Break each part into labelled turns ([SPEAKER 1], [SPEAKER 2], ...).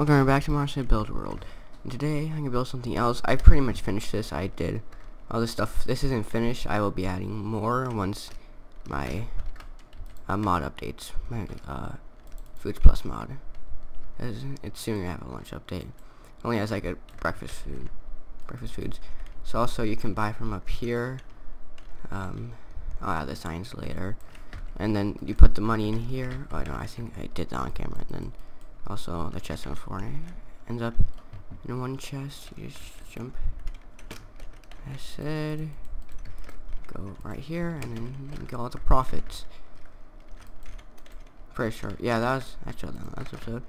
[SPEAKER 1] Welcome back to Marcia Build World. And today I'm gonna build something else. I pretty much finished this. I did all this stuff. This isn't finished. I will be adding more once my uh, mod updates. My uh, Foods Plus mod. As it's soon gonna have a lunch update. Only has like a breakfast food, breakfast foods. So also you can buy from up here. Um, I'll add the signs later. And then you put the money in here. Oh no, I think I did that on camera. And then also the chest on four ends up in one chest. You just jump. I said go right here and then get all the profits. Pretty sure. Yeah, that was actually the last episode.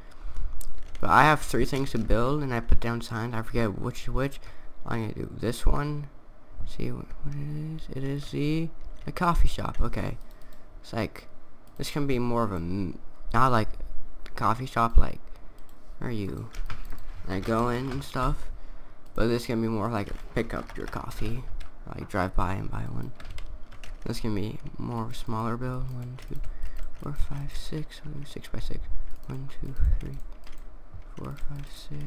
[SPEAKER 1] But I have three things to build and I put down signs. I forget which is which. I'm gonna do this one. See what, it is. It is the the coffee shop. Okay. It's like, this can be more of a, not like coffee shop, like, are you? Like, go in and stuff. But this can be more like pick up your coffee. Like, drive by and buy one. This can be more smaller build. One, two, four, five, six. Six by six. One, two, three, four, five, six.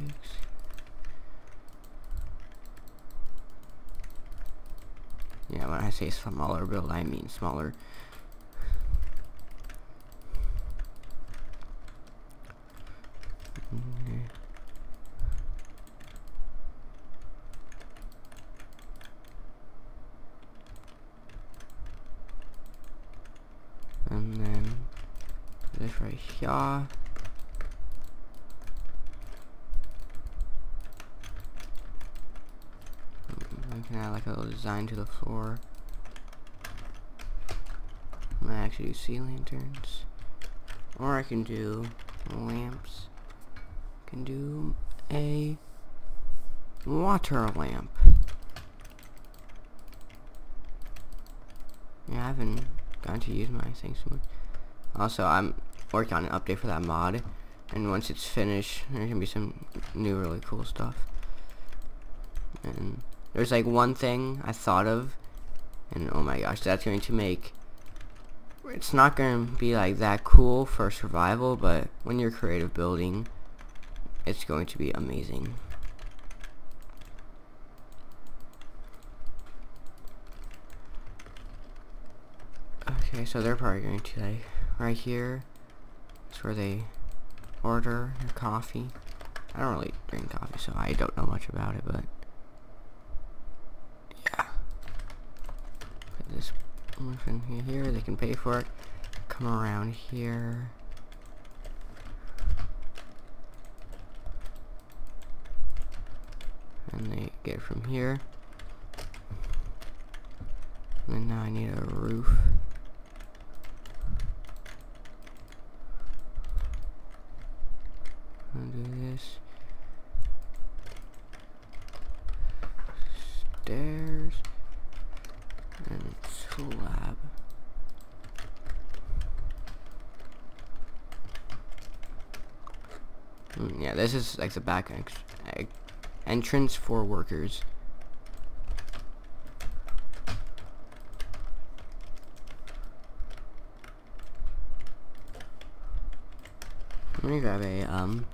[SPEAKER 1] Yeah, when I say smaller build, I mean smaller. And then this right here. I can add like a little design to the floor. I might actually do sea lanterns. Or I can do lamps. I can do a water lamp. Yeah, I haven't gotten to use my things so much. Also, I'm working on an update for that mod, and once it's finished, there's gonna be some new really cool stuff. And there's like one thing I thought of, and oh my gosh, that's going to make it's not going to be like that cool for survival, but when you're creative building, it's going to be amazing. Okay, so they're probably going to like right here. That's where they order their coffee. I don't really drink coffee, so I don't know much about it, but yeah. Put this from here, they can pay for it. Come around here. And they get from here. And now I need a roof. I'll do this. Stairs. And slab. Mm, yeah, this is like the back entrance for workers. Let me grab a, um,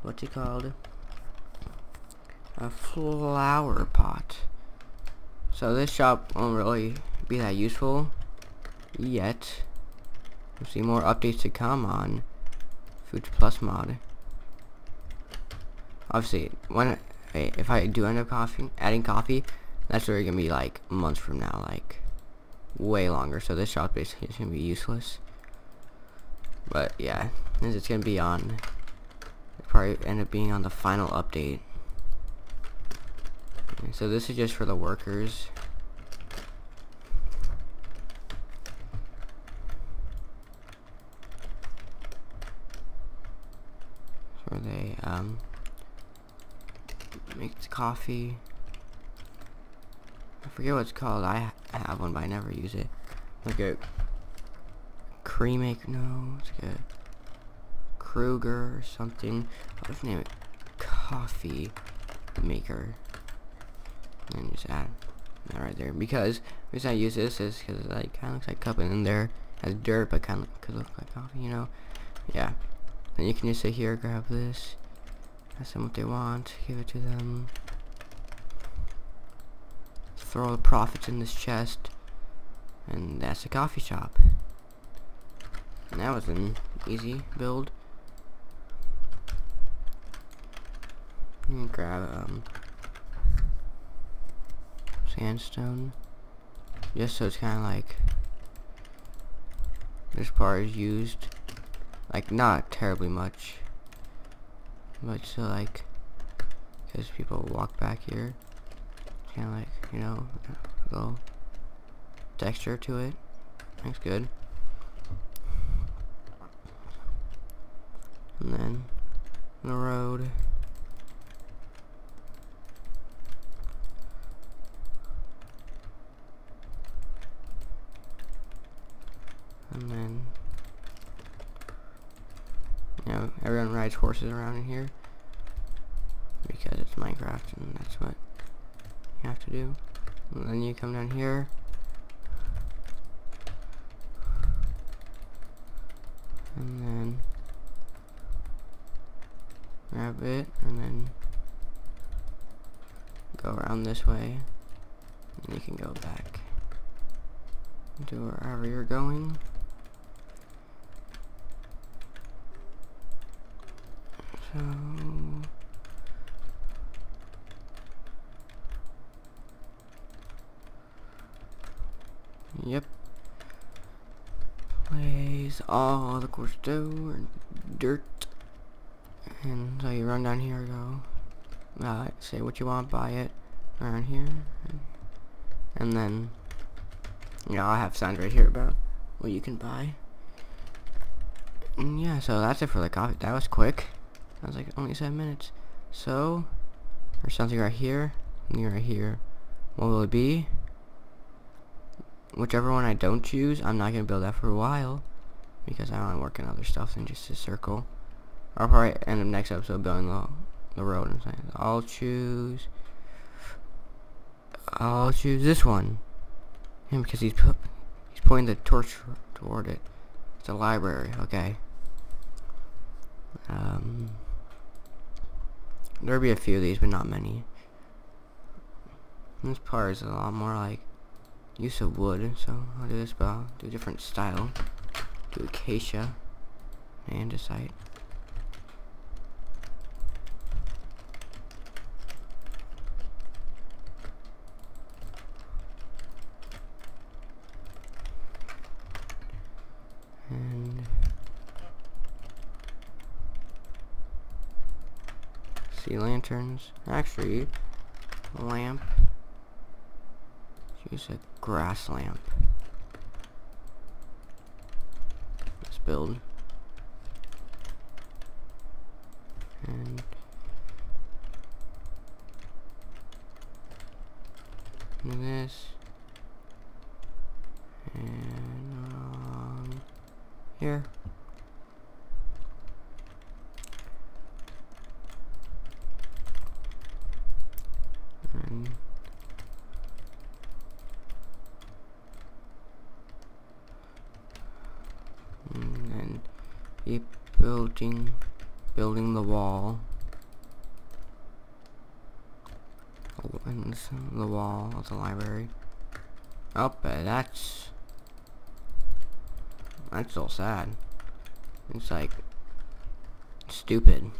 [SPEAKER 1] what's it called? A flower pot. So this shop won't really be that useful yet. We'll see more updates to come on Foods Plus mod. Obviously, when if I do end up coffee, adding coffee, that's really gonna be like months from now, like way longer. So this shop basically is gonna be useless. But yeah, it's gonna be on. Probably end up being on the final update. So this is just for the workers. Where they um make the coffee. I forget what it's called. I have one, but I never use it. Like a cream maker. No, it's like a Kruger or something. The name? It coffee maker and just add that right there because the reason I use this is because it like kind of looks like cup and in there has dirt but kind of could look like coffee you know yeah Then you can just sit here, grab this, ask them what they want, give it to them. Throw the profits in this chest, and that's a coffee shop. And that was an easy build. grab um, sandstone, just so it's kind of like this part is used like not terribly much but so like because people walk back here kind of like you know a little texture to it. Looks good. And then the road. And then you know everyone rides horses around in here. Because it's Minecraft and that's what you have to do. And then you come down here. And then grab it and then go around this way. And you can go back to wherever you're going So Yep. Place all the coarse door dirt. And so you run down here, go. Uh, say what you want, buy it around here. And then, yeah, I have signs right here about what you can buy. And yeah, so that's it for the coffee. That was quick. Was like, only seven minutes. So, there's something right here, and right here. What will it be? Whichever one I don't choose, I'm not going to build that for a while. Because I want to work on other stuff than just a circle. I'll probably end up next episode building the, the road and saying, I'll choose... I'll choose this one. Him, because he's, he's pointing the torch toward it. It's a library, okay. Um... There'll be a few of these, but not many. This part is a lot more like use of wood, so I'll do this, but I'll do a different style. Do acacia, and andesite. And Sea lanterns. Actually, lamp. Use a grass lamp. Let's build. And this. And um, here. Keep building building the wall. The wall of the library. Oh that's that's so sad. It's like stupid.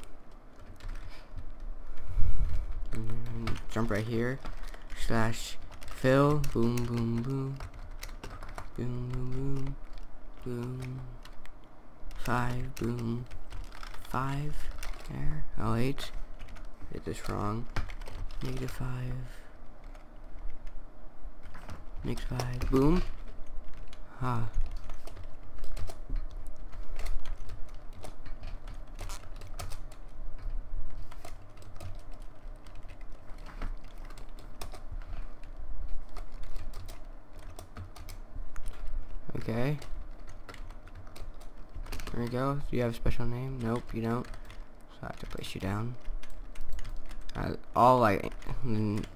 [SPEAKER 1] Jump right here slash fill boom boom boom. Boom boom boom boom five, boom, five, there, oh eight, did this wrong, negative five, next five, boom, ah, okay there we go. Do you have a special name? Nope, you don't. So I have to place you down. Uh, all like,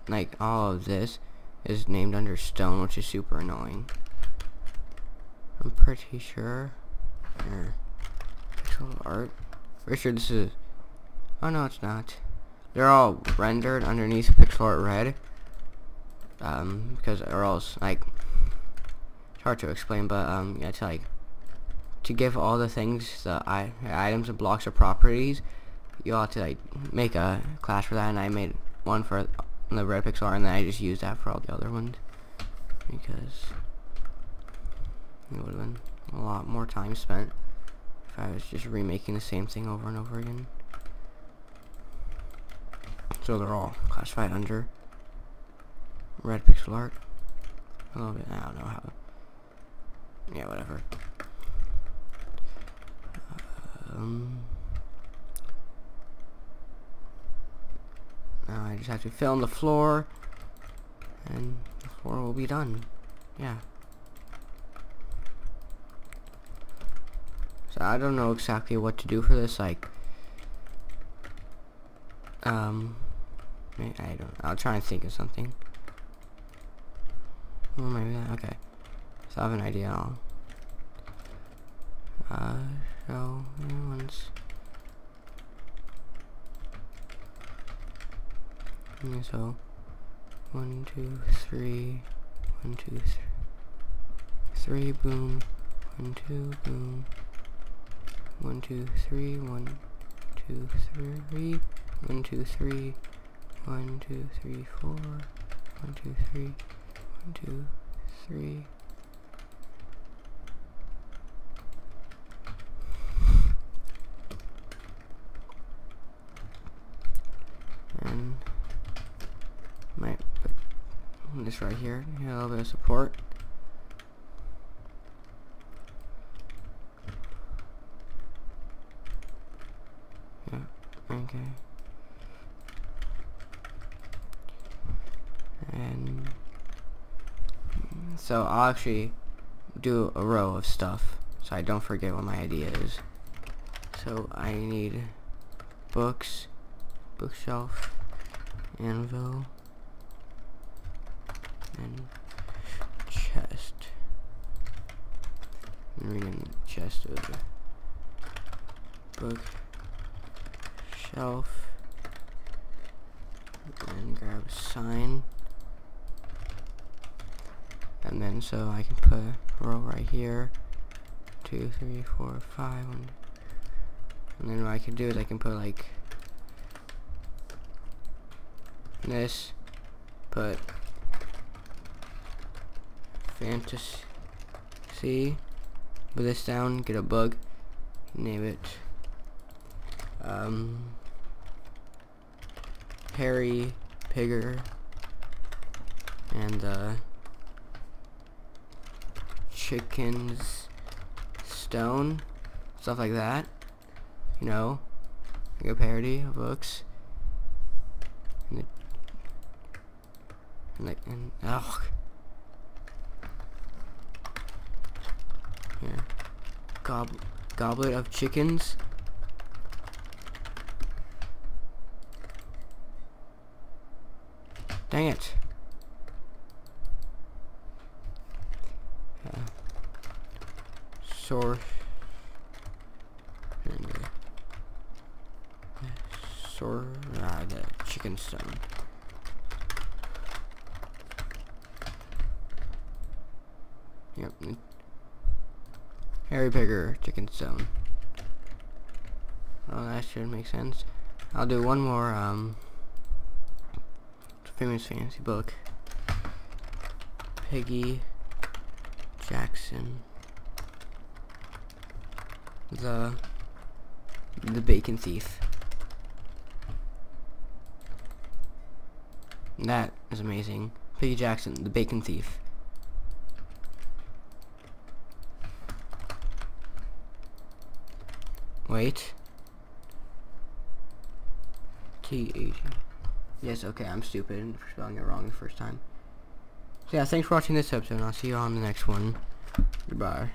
[SPEAKER 1] like all of this is named under stone, which is super annoying. I'm pretty sure. Here, pixel art. For sure this is... Oh no, it's not. They're all rendered underneath pixel art red. Um, because or else, like, it's hard to explain, but, um, yeah, it's like, to give all the things, the I items and blocks or properties, you have to, like, make a class for that, and I made one for the red pixel art, and then I just used that for all the other ones. Because it would have been a lot more time spent if I was just remaking the same thing over and over again. So they're all classified under red pixel art. A little bit, I don't know how. Yeah, whatever. Um, now I just have to fill in the floor, and the floor will be done. Yeah. So I don't know exactly what to do for this, like, um, I don't, I'll try and think of something. Oh, maybe that, okay. So I have an idea, I'll, once. And so, one, two, three, one, two, three, three, boom, one, two, boom. One, two, three, one, two, three, one, two, three, one, two, three, four, one, two, three, one, two, three. And might put this right here, a little bit of support. Yeah, Okay. And so I'll actually do a row of stuff so I don't forget what my idea is. So I need books, bookshelf, anvil, and chest. I'm the chest the book. Shelf. And grab a sign. And then so I can put a row right here. Two three four five one and then what I can do is I can put like this put fantasy put this down get a bug. Name it. Um Harry Pigger. And uh, Chickens Stone. Stuff like that. You know? Like a parody of books. And, and, like and oh yeah Gob goblet of chickens Dang it. Uh, source. And, uh, ah, the chicken stone. Yep. Harry Pigger, chicken stone. Oh, that should make sense. I'll do one more, um, famous fantasy book. Piggy Jackson. The the bacon thief. That is amazing. Piggy Jackson, the bacon thief. Wait. T H. Yes, okay, I'm stupid for spelling it wrong the first time. So yeah, thanks for watching this episode, and I'll see you on the next one. Goodbye.